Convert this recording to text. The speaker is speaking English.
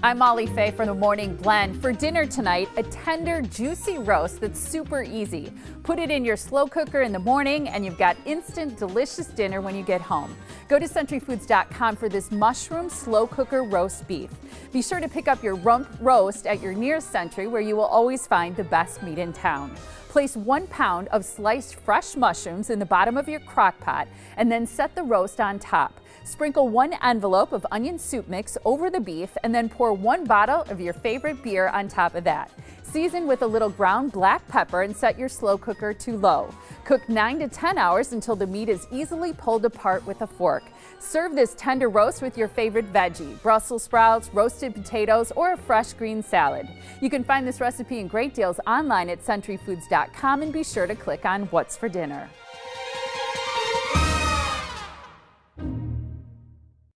I'm Molly Fay from the Morning Blend. For dinner tonight, a tender, juicy roast that's super easy. Put it in your slow cooker in the morning and you've got instant, delicious dinner when you get home. Go to SentryFoods.com for this mushroom slow cooker roast beef. Be sure to pick up your rump roast at your nearest Sentry where you will always find the best meat in town. Place one pound of sliced fresh mushrooms in the bottom of your crock pot and then set the roast on top. Sprinkle one envelope of onion soup mix over the beef and then pour one bottle of your favorite beer on top of that. Season with a little ground black pepper and set your slow cooker to low. Cook 9 to 10 hours until the meat is easily pulled apart with a fork. Serve this tender roast with your favorite veggie, Brussels sprouts, roasted potatoes, or a fresh green salad. You can find this recipe and great deals online at sentryfoods.com and be sure to click on What's for Dinner.